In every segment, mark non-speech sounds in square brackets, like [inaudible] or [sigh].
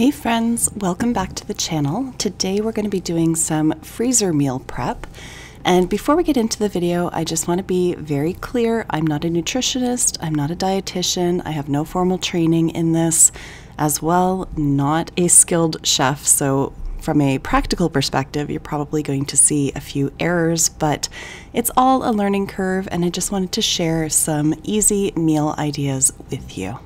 Hey friends, welcome back to the channel. Today we're going to be doing some freezer meal prep. And before we get into the video, I just want to be very clear. I'm not a nutritionist, I'm not a dietitian, I have no formal training in this, as well, not a skilled chef. So from a practical perspective, you're probably going to see a few errors, but it's all a learning curve, and I just wanted to share some easy meal ideas with you.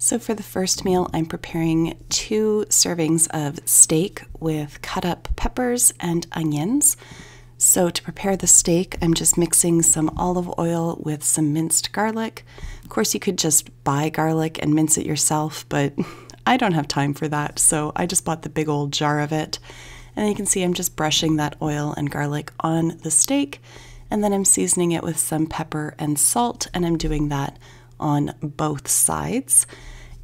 So for the first meal, I'm preparing two servings of steak with cut up peppers and onions. So to prepare the steak, I'm just mixing some olive oil with some minced garlic. Of course, you could just buy garlic and mince it yourself, but [laughs] I don't have time for that, so I just bought the big old jar of it. And you can see I'm just brushing that oil and garlic on the steak, and then I'm seasoning it with some pepper and salt, and I'm doing that on both sides.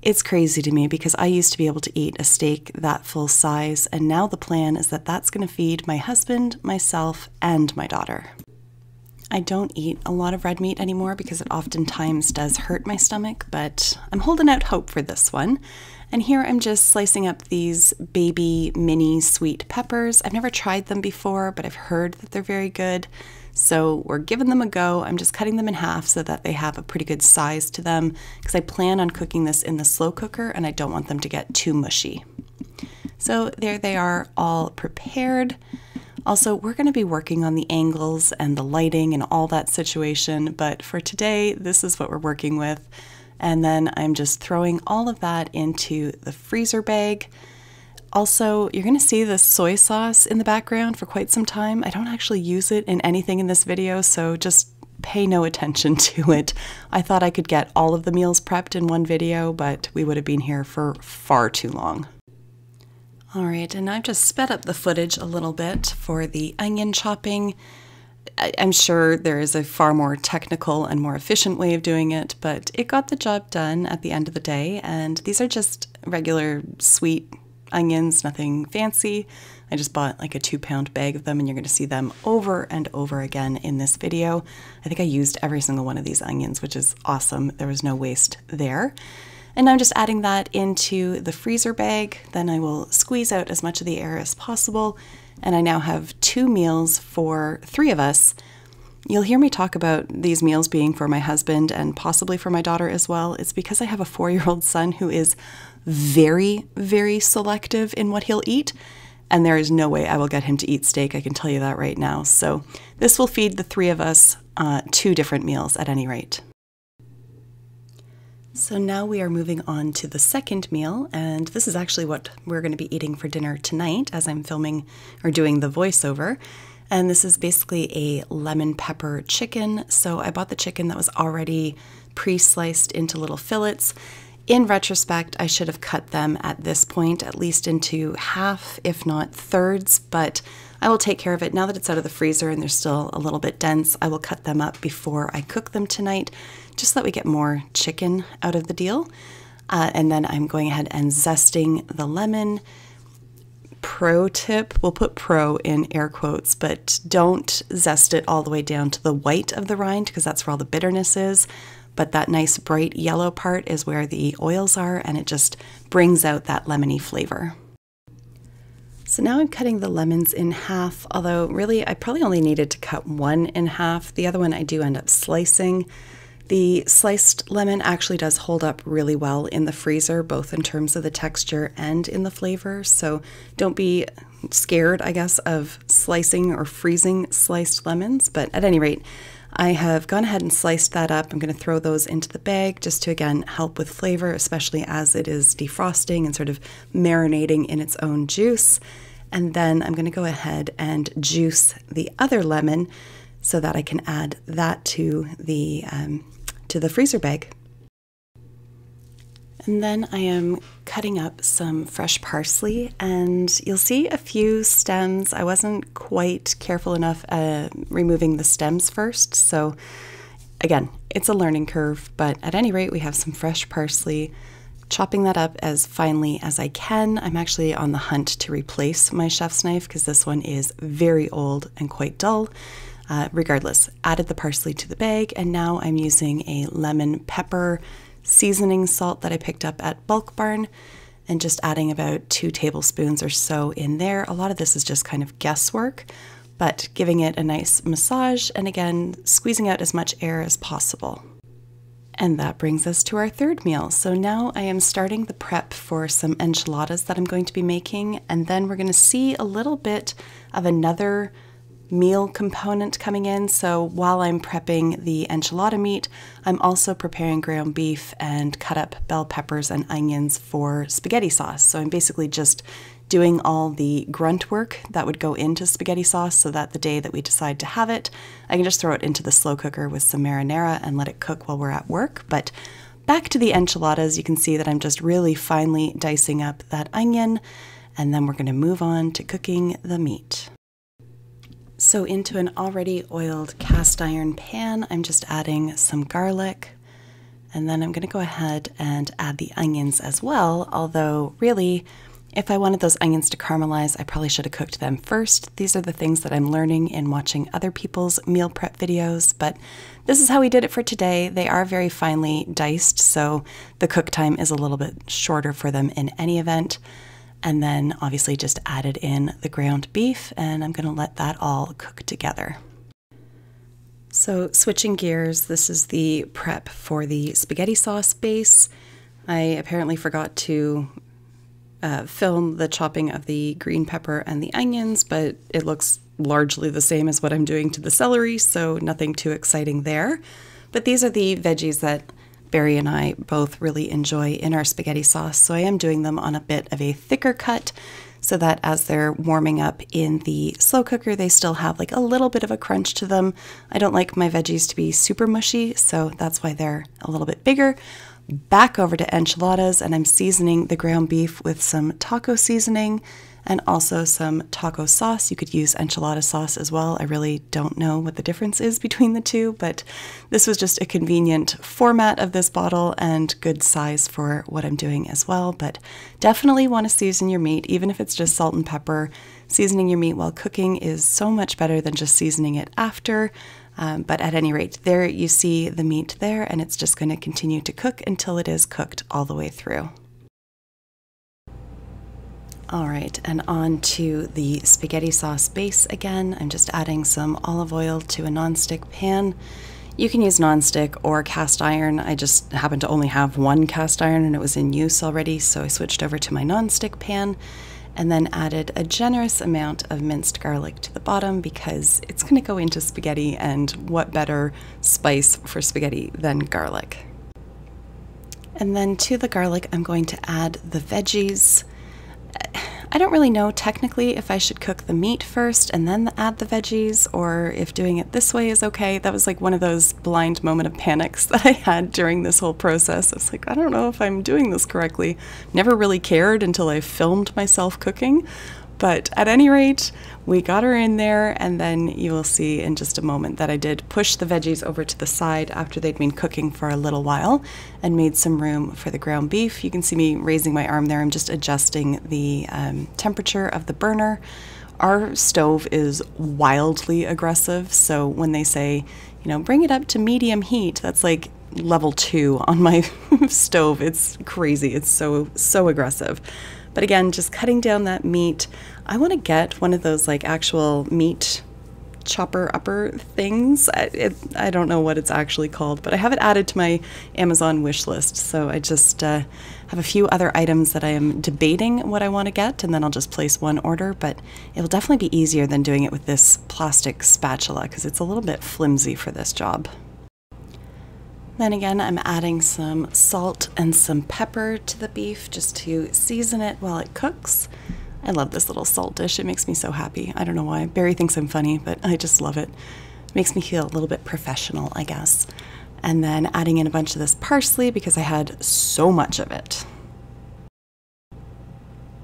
It's crazy to me because I used to be able to eat a steak that full size, and now the plan is that that's going to feed my husband, myself, and my daughter. I don't eat a lot of red meat anymore because it oftentimes does hurt my stomach, but I'm holding out hope for this one. And here I'm just slicing up these baby mini sweet peppers. I've never tried them before, but I've heard that they're very good. So we're giving them a go. I'm just cutting them in half so that they have a pretty good size to them because I plan on cooking this in the slow cooker and I don't want them to get too mushy. So there they are all prepared. Also, we're going to be working on the angles and the lighting and all that situation, but for today, this is what we're working with. And then I'm just throwing all of that into the freezer bag. Also, you're to see the soy sauce in the background for quite some time. I don't actually use it in anything in this video, so just pay no attention [laughs] to it. I thought I could get all of the meals prepped in one video, but we would have been here for far too long. All right, and I've just sped up the footage a little bit for the onion chopping. I'm sure there is a far more technical and more efficient way of doing it, but it got the job done at the end of the day, and these are just regular sweet onions, nothing fancy. I just bought like a two pound bag of them and you're going to see them over and over again in this video. I think I used every single one of these onions, which is awesome. There was no waste there. And I'm just adding that into the freezer bag. Then I will squeeze out as much of the air as possible. And I now have two meals for three of us. You'll hear me talk about these meals being for my husband and possibly for my daughter as well. It's because I have a four year old son who is very, very selective in what he'll eat. And there is no way I will get him to eat steak, I can tell you that right now. So, this will feed the three of us uh, two different meals at any rate. So, now we are moving on to the second meal, and this is actually what we're going to be eating for dinner tonight as I'm filming or doing the voiceover. And this is basically a lemon pepper chicken. So, I bought the chicken that was already pre sliced into little fillets in retrospect, I should have cut them at this point, at least into half, if not thirds, but I will take care of it. Now that it's out of the freezer and they're still a little bit dense, I will cut them up before I cook them tonight, just so that we get more chicken out of the deal. Uh, and then I'm going ahead and zesting the lemon. Pro tip, we'll put pro in air quotes, but don't zest it all the way down to the white of the rind because that's where all the bitterness is but that nice bright yellow part is where the oils are and it just brings out that lemony flavor. So now I'm cutting the lemons in half, although really I probably only needed to cut one in half. The other one I do end up slicing. The sliced lemon actually does hold up really well in the freezer, both in terms of the texture and in the flavor. So don't be scared, I guess, of slicing or freezing sliced lemons. But at any rate, I have gone ahead and sliced that up. I'm going to throw those into the bag just to again help with flavor, especially as it is defrosting and sort of marinating in its own juice. And then I'm going to go ahead and juice the other lemon so that I can add that to the um, to the freezer bag. And then I am cutting up some fresh parsley, and you'll see a few stems. I wasn't quite careful enough uh, removing the stems first, so again, it's a learning curve, but at any rate, we have some fresh parsley. Chopping that up as finely as I can. I'm actually on the hunt to replace my chef's knife because this one is very old and quite dull. Uh, regardless, added the parsley to the bag, and now I'm using a lemon pepper seasoning salt that I picked up at Bulk Barn. and just adding about two tablespoons or so in there. A lot of this is just kind of guesswork, but giving it a nice massage and again, squeezing out as much air as possible. And that brings us to our third meal. So now I am starting the prep for some enchiladas that I'm going to be making, and then we're going to see a little bit of another meal component coming in. So while I'm prepping the enchilada meat, I'm also preparing ground beef and cut up bell peppers and onions for spaghetti sauce. So I'm basically just doing all the grunt work that would go into spaghetti sauce so that the day that we decide to have it, I can just throw it into the slow cooker with some marinara and let it cook while we're at work. But back to the enchiladas, you can see that I'm just really finely dicing up that onion, and then we're going to move on to cooking the meat. So into an already oiled cast iron pan, I'm just adding some garlic, and then I'm going to go ahead and add the onions as well, although really if I wanted those onions to caramelize, I probably should have cooked them first. These are the things that I'm learning in watching other people's meal prep videos, but this is how we did it for today. They are very finely diced, so the cook time is a little bit shorter for them in any event. And then obviously just added in the ground beef, and I'm going to let that all cook together. So, switching gears, this is the prep for the spaghetti sauce base. I apparently forgot to uh, film the chopping of the green pepper and the onions, but it looks largely the same as what I'm doing to the celery, so nothing too exciting there. But these are the veggies that Barry and I both really enjoy in our spaghetti sauce, so I am doing them on a bit of a thicker cut so that as they're warming up in the slow cooker, they still have like a little bit of a crunch to them. I don't like my veggies to be super mushy, so that's why they're a little bit bigger back over to enchiladas and I'm seasoning the ground beef with some taco seasoning and also some taco sauce. You could use enchilada sauce as well. I really don't know what the difference is between the two, but this was just a convenient format of this bottle and good size for what I'm doing as well. But definitely want to season your meat, even if it's just salt and pepper. Seasoning your meat while cooking is so much better than just seasoning it after. Um, but at any rate, there you see the meat there, and it's just going to continue to cook until it is cooked all the way through. All right, and on to the spaghetti sauce base again. I'm just adding some olive oil to a nonstick pan. You can use nonstick or cast iron. I just happen to only have one cast iron and it was in use already, so I switched over to my nonstick pan and then added a generous amount of minced garlic to the bottom because it's going to go into spaghetti, and what better spice for spaghetti than garlic? And then to the garlic, I'm going to add the veggies. I don't really know technically if I should cook the meat first and then add the veggies or if doing it this way is okay. That was like one of those blind moment of panics [laughs] that I had during this whole process. I was like, I don't know if I'm doing this correctly. Never really cared until I filmed myself cooking. But at any rate, we got her in there, and then you will see in just a moment that I did push the veggies over to the side after they'd been cooking for a little while and made some room for the ground beef. You can see me raising my arm there. I'm just adjusting the um, temperature of the burner. Our stove is wildly aggressive, so when they say, you know, bring it up to medium heat, that's like level two on my [laughs] stove. It's crazy. It's so, so aggressive. But again, just cutting down that meat. I want to get one of those like actual meat chopper upper things. I, it, I, don't know what it's actually called, but I have it added to my Amazon wish list. So I just uh, have a few other items that I am debating what I want to get, and then I'll just place one order. But it'll definitely be easier than doing it with this plastic spatula because it's a little bit flimsy for this job. Then again, I'm adding some salt and some pepper to the beef just to season it while it cooks. I love this little salt dish. It makes me so happy. I don't know why. Barry thinks I'm funny, but I just love it. It makes me feel a little bit professional, I guess. And then adding in a bunch of this parsley because I had so much of it.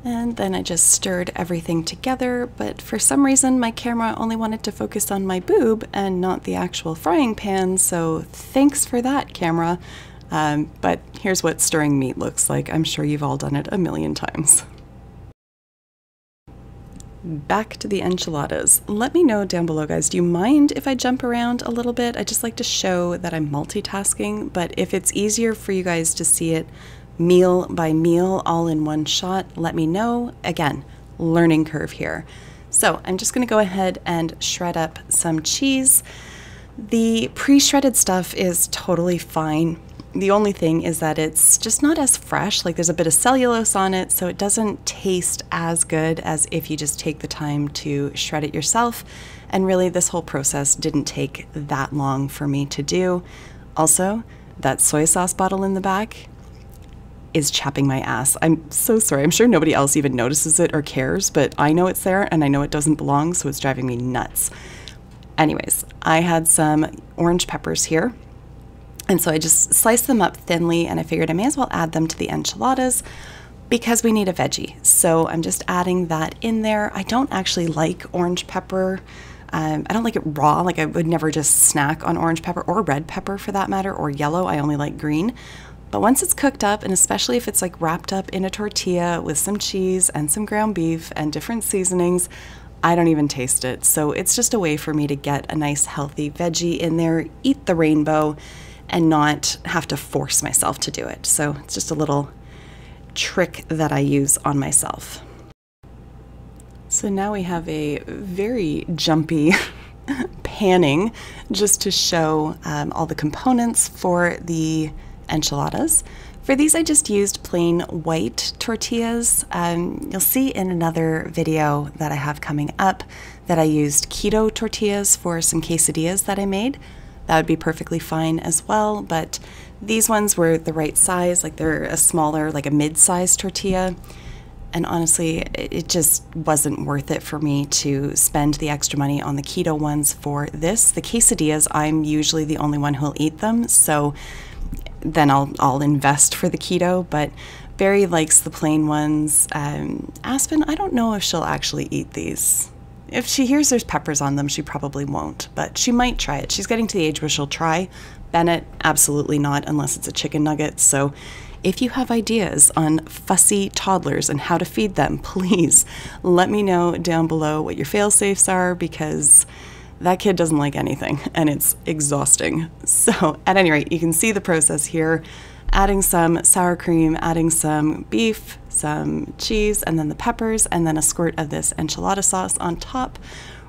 And then I just stirred everything together, but for some reason my camera only wanted to focus on my boob and not the actual frying pan, so thanks for that, camera. Um, but here's what stirring meat looks like. I'm sure you've all done it a million times. Back to the enchiladas. Let me know down below, guys. Do you mind if I jump around a little bit? I just like to show that I'm multitasking, but if it's easier for you guys to see it meal by meal all in one shot, let me know. Again, learning curve here. So I'm just going to go ahead and shred up some cheese. The pre shredded stuff is totally fine. The only thing is that it's just not as fresh. Like there's a bit of cellulose on it, so it doesn't taste as good as if you just take the time to shred it yourself. And really, this whole process didn't take that long for me to do. Also, that soy sauce bottle in the back is chapping my ass. I'm so sorry. I'm sure nobody else even notices it or cares, but I know it's there and I know it doesn't belong, so it's driving me nuts. Anyways, I had some orange peppers here. And so I just sliced them up thinly and I figured I may as well add them to the enchiladas because we need a veggie. So I'm just adding that in there. I don't actually like orange pepper. Um, I don't like it raw. Like I would never just snack on orange pepper or red pepper for that matter, or yellow. I only like green. But once it's cooked up, and especially if it's like wrapped up in a tortilla with some cheese and some ground beef and different seasonings, I don't even taste it. So it's just a way for me to get a nice healthy veggie in there, eat the rainbow, and not have to force myself to do it. So it's just a little trick that I use on myself. So now we have a very jumpy [laughs] panning just to show um, all the components for the enchiladas. For these, I just used plain white tortillas. Um, you'll see in another video that I have coming up that I used keto tortillas for some quesadillas that I made. That would be perfectly fine as well, but these ones were the right size, like they're a smaller, like a mid-sized tortilla. And honestly, it just wasn't worth it for me to spend the extra money on the keto ones for this. The quesadillas, I'm usually the only one who'll eat them, so then I'll I'll invest for the keto. But Barry likes the plain ones. Um, Aspen, I don't know if she'll actually eat these. If she hears there's peppers on them, she probably won't, but she might try it. She's getting to the age where she'll try. Bennett, absolutely not, unless it's a chicken nugget. So if you have ideas on fussy toddlers and how to feed them, [laughs] please let me know down below what your fail safes are because that kid doesn't like anything and it's exhausting. So, at any rate, you can see the process here adding some sour cream, adding some beef, some cheese, and then the peppers, and then a squirt of this enchilada sauce on top,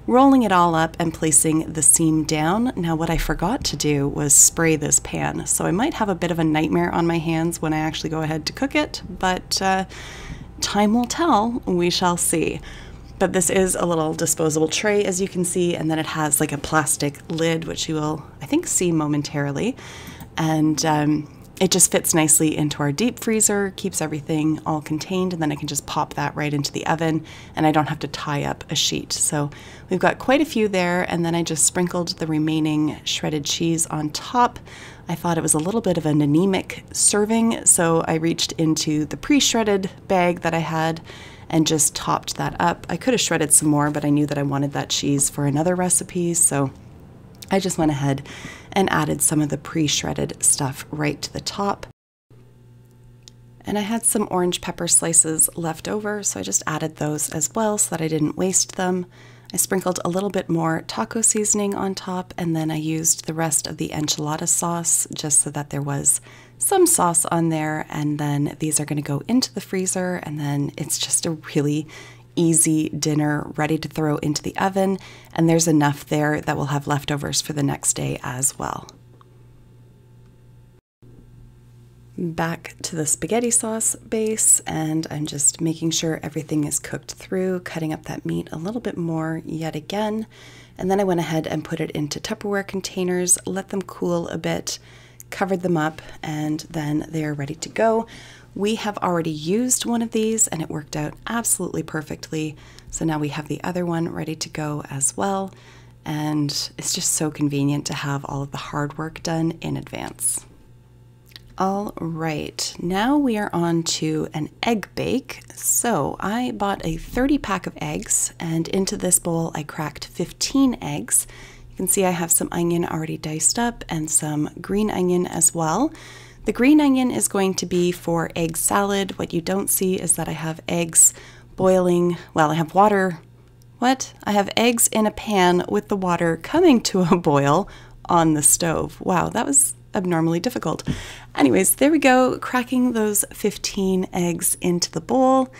rolling it all up and placing the seam down. Now, what I forgot to do was spray this pan, so I might have a bit of a nightmare on my hands when I actually go ahead to cook it, but uh, time will tell. We shall see. But this is a little disposable tray, as you can see, and then it has like a plastic lid, which you will, I think, see momentarily. And um, it just fits nicely into our deep freezer, keeps everything all contained, and then I can just pop that right into the oven and I don't have to tie up a sheet. So we've got quite a few there, and then I just sprinkled the remaining shredded cheese on top. I thought it was a little bit of an anemic serving, so I reached into the pre shredded bag that I had and just topped that up. I could have shredded some more, but I knew that I wanted that cheese for another recipe, so I just went ahead and added some of the pre-shredded stuff right to the top. And I had some orange pepper slices left over, so I just added those as well so that I didn't waste them. I sprinkled a little bit more taco seasoning on top, and then I used the rest of the enchilada sauce just so that there was some sauce on there. And then these are going to go into the freezer, and then it's just a really easy dinner ready to throw into the oven. And there's enough there that we'll have leftovers for the next day as well. back to the spaghetti sauce base and I'm just making sure everything is cooked through, cutting up that meat a little bit more yet again. And then I went ahead and put it into Tupperware containers, let them cool a bit, covered them up, and then they're ready to go. We have already used one of these and it worked out absolutely perfectly. So now we have the other one ready to go as well. And it's just so convenient to have all of the hard work done in advance. All right, now we are on to an egg bake. So I bought a 30 pack of eggs, and into this bowl I cracked 15 eggs. Can see I have some onion already diced up and some green onion as well. The green onion is going to be for egg salad. What you don't see is that I have eggs boiling, well, I have water. What? I have eggs in a pan with the water coming to a boil on the stove. Wow, that was abnormally difficult. Anyways, there we go, cracking those 15 eggs into the bowl.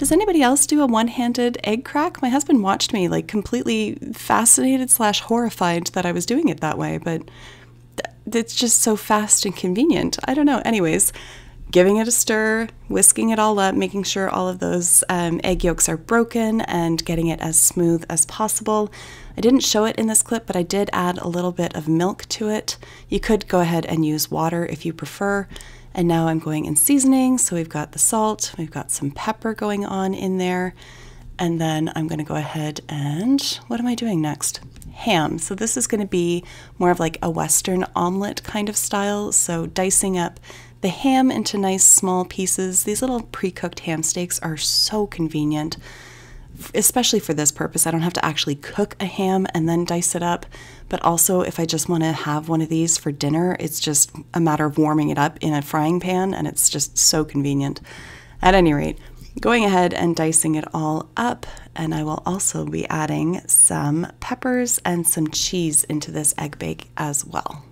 Does anybody else do a one-handed egg crack? My husband watched me like completely fascinated slash horrified that I was doing it that way, but it's just so fast and convenient. I don't know. Anyways, giving it a stir, whisking it all up, making sure all of those um, egg yolks are broken, and getting it as smooth as possible. I didn't show it in this clip, but I did add a little bit of milk to it. You could go ahead and use water if you prefer. And now I'm going in seasoning. So we've got the salt, we've got some pepper going on in there. And then I'm going to go ahead and what am I doing next? Ham. So this is going to be more of like a Western omelet kind of style. So dicing up the ham into nice small pieces. These little pre cooked ham steaks are so convenient, especially for this purpose. I don't have to actually cook a ham and then dice it up. But also, if I just want to have one of these for dinner, it's just a matter of warming it up in a frying pan, and it's just so convenient. At any rate, going ahead and dicing it all up, and I will also be adding some peppers and some cheese into this egg bake as well.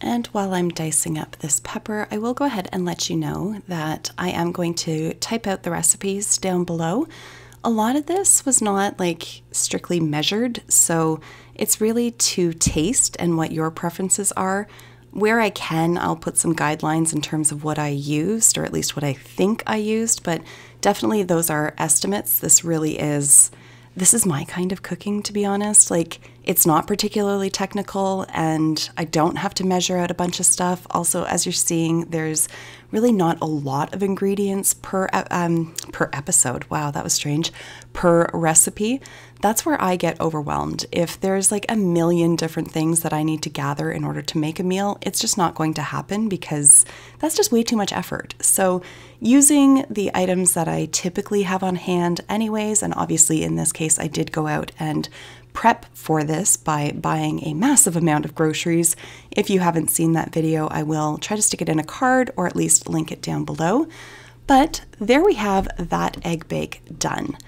And while I'm dicing up this pepper, I will go ahead and let you know that I am going to type out the recipes down below. A lot of this was not like strictly measured, so it's really to taste and what your preferences are. Where I can, I'll put some guidelines in terms of what I used, or at least what I think I used, but definitely those are estimates. This really is this is my kind of cooking, to be honest. Like, it's not particularly technical, and I don't have to measure out a bunch of stuff. Also, as you're seeing, there's really not a lot of ingredients per um, per episode. Wow, that was strange. Per recipe, that's where I get overwhelmed. If there's like a million different things that I need to gather in order to make a meal, it's just not going to happen because that's just way too much effort. So, using the items that I typically have on hand, anyways, and obviously in this case, I did go out and prep for this by buying a massive amount of groceries. If you haven't seen that video, I will try to stick it in a card or at least link it down below. But there we have that egg bake done.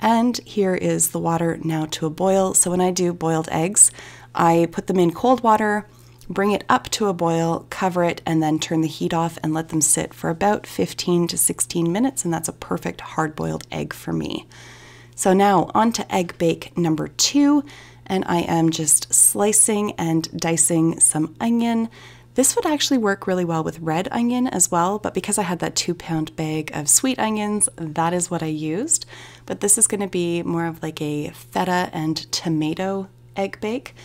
And here is the water now to a boil. So when I do boiled eggs, I put them in cold water, bring it up to a boil, cover it, and then turn the heat off and let them sit for about 15 to 16 minutes. And that's a perfect hard boiled egg for me. So now on to egg bake number two. And I am just slicing and dicing some onion. This would actually work really well with red onion as well, but because I had that two pound bag of sweet onions, that is what I used. But this is gonna be more of like a feta and tomato egg bake.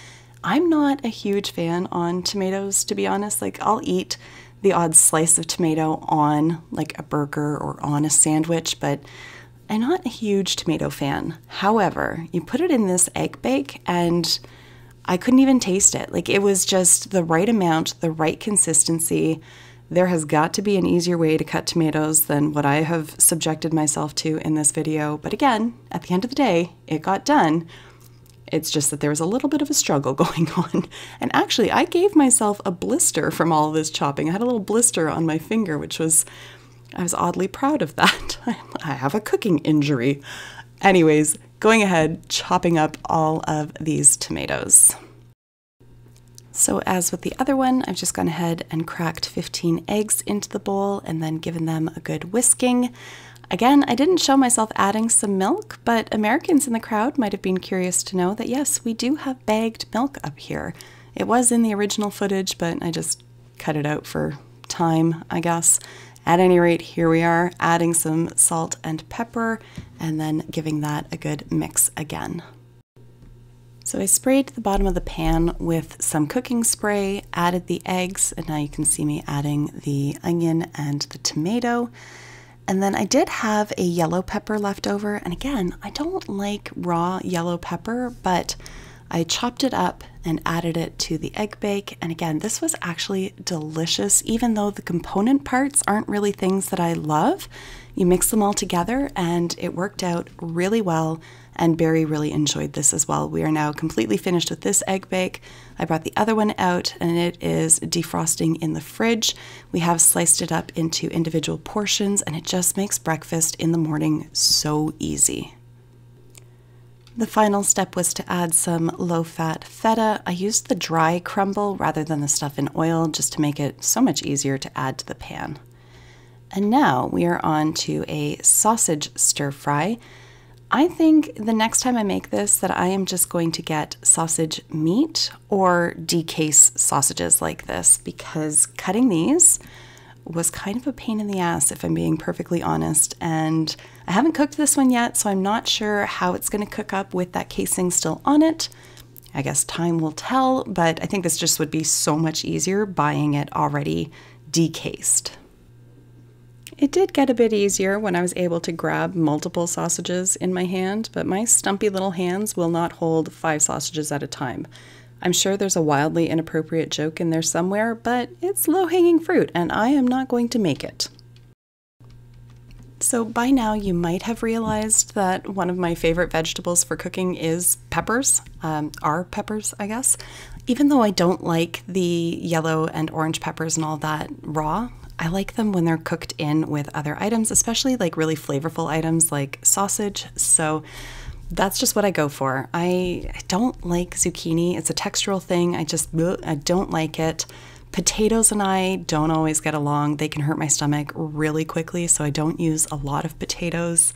I'm not a huge fan on tomatoes, to be honest. Like, I'll eat the odd slice of tomato on like a burger or on a sandwich, but I'm not a huge tomato fan. However, you put it in this egg bake and I couldn't even taste it. Like it was just the right amount, the right consistency. There has got to be an easier way to cut tomatoes than what I have subjected myself to in this video. But again, at the end of the day, it got done. It's just that there was a little bit of a struggle [laughs] going on. And actually, I gave myself a blister from all this chopping. I had a little blister on my finger, which was, I was oddly proud of that. [laughs] I have a cooking injury. Anyways, going ahead, chopping up all of these tomatoes. So as with the other one, I've just gone ahead and cracked 15 eggs into the bowl and then given them a good whisking. Again, I didn't show myself adding some milk, but Americans in the crowd might have been curious to know that yes, we do have bagged milk up here. It was in the original footage, but I just cut it out for time, I guess. At any rate, here we are adding some salt and pepper and then giving that a good mix again. So I sprayed the bottom of the pan with some cooking spray, added the eggs, and now you can see me adding the onion and the tomato. And then I did have a yellow pepper left over. And again, I don't like raw yellow pepper, but I chopped it up and added it to the egg bake. And again, this was actually delicious, even though the component parts aren't really things that I love. You mix them all together and it worked out really well. And Barry really enjoyed this as well. We are now completely finished with this egg bake. I brought the other one out and it is defrosting in the fridge. We have sliced it up into individual portions and it just makes breakfast in the morning so easy. The final step was to add some low fat feta. I used the dry crumble rather than the stuff in oil just to make it so much easier to add to the pan. And now we are on to a sausage stir fry. I think the next time I make this that I am just going to get sausage meat or decase sausages like this because cutting these was kind of a pain in the ass if I'm being perfectly honest and I haven't cooked this one yet so I'm not sure how it's going to cook up with that casing still on it. I guess time will tell, but I think this just would be so much easier buying it already decased. It did get a bit easier when I was able to grab multiple sausages in my hand, but my stumpy little hands will not hold five sausages at a time. I'm sure there's a wildly inappropriate joke in there somewhere, but it's low hanging fruit and I am not going to make it. So, by now, you might have realized that one of my favorite vegetables for cooking is peppers, um, peppers, I guess. Even though I don't like the yellow and orange peppers and all that raw, I like them when they're cooked in with other items, especially like really flavorful items like sausage. So that's just what I go for. I, don't like zucchini. It's a textural thing. I just I don't like it. Potatoes and I don't always get along. They can hurt my stomach really quickly, so I don't use a lot of potatoes.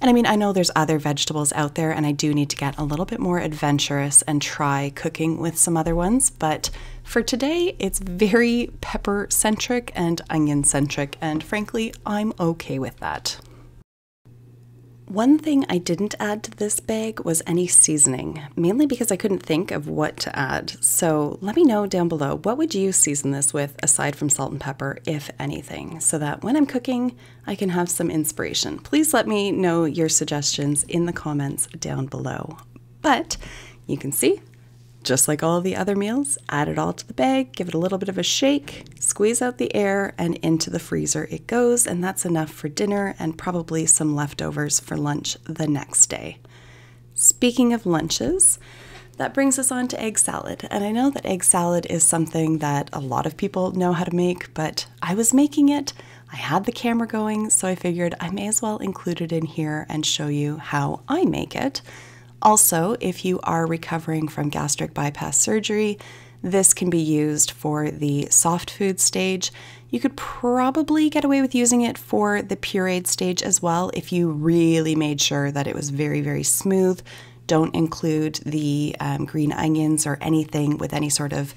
And I mean, I know there's other vegetables out there, and I do need to get a little bit more adventurous and try cooking with some other ones. But for today, it's very pepper centric and onion centric, and frankly, I'm okay with that. One thing I didn't add to this bag was any seasoning, mainly because I couldn't think of what to add. So let me know down below what would you season this with aside from salt and pepper, if anything, so that when I'm cooking, I can have some inspiration. Please let me know your suggestions in the comments down below. But you can see just like all of the other meals, add it all to the bag, give it a little bit of a shake, squeeze out the air, and into the freezer it goes, and that's enough for dinner and probably some leftovers for lunch the next day. Speaking of lunches, that brings us on to egg salad. And I know that egg salad is something that a lot of people know how to make, but I was making it. I had the camera going, so I figured I may as well include it in here and show you how I make it. Also, if you are recovering from gastric bypass surgery, this can be used for the soft food stage. You could probably get away with using it for the pureed stage as well if you really made sure that it was very, very smooth. Don't include the um, green onions or anything with any sort of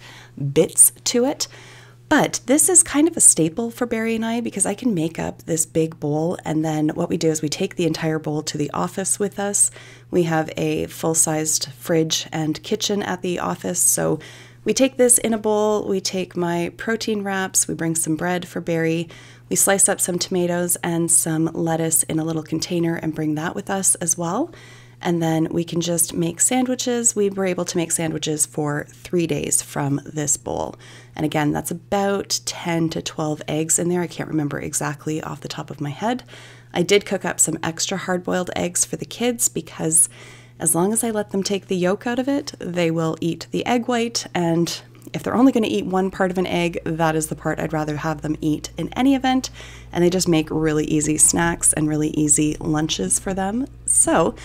bits to it. But this is kind of a staple for Barry and I because I can make up this big bowl. And then what we do is we take the entire bowl to the office with us. We have a full sized fridge and kitchen at the office. So we take this in a bowl, we take my protein wraps, we bring some bread for Barry, we slice up some tomatoes and some lettuce in a little container and bring that with us as well and then we can just make sandwiches. We were able to make sandwiches for three days from this bowl. And again, that's about 10 to 12 eggs in there. I can't remember exactly off the top of my head. I did cook up some extra hard boiled eggs for the kids because as long as I let them take the yolk out of it, they will eat the egg white. And if they're only going to eat one part of an egg, that is the part I'd rather have them eat in any event. And they just make really easy snacks and really easy lunches for them. So,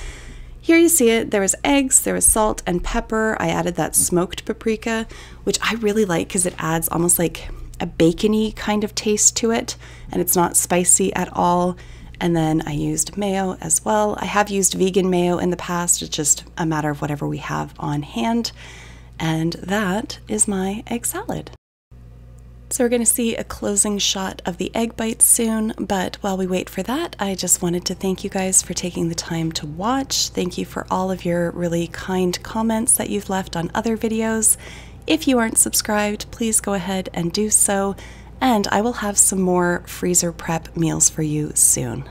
here you see it. There was eggs, there was salt and pepper. I added that smoked paprika, which I really like because it adds almost like a bacony kind of taste to it, and it's not spicy at all. And then I used mayo as well. I have used vegan mayo in the past. It's just a matter of whatever we have on hand. And that is my egg salad. So we're going to see a closing shot of the egg bites soon, but while we wait for that, I just wanted to thank you guys for taking the time to watch. Thank you for all of your really kind comments that you've left on other videos. If you aren't subscribed, please go ahead and do so, and I will have some more freezer prep meals for you soon.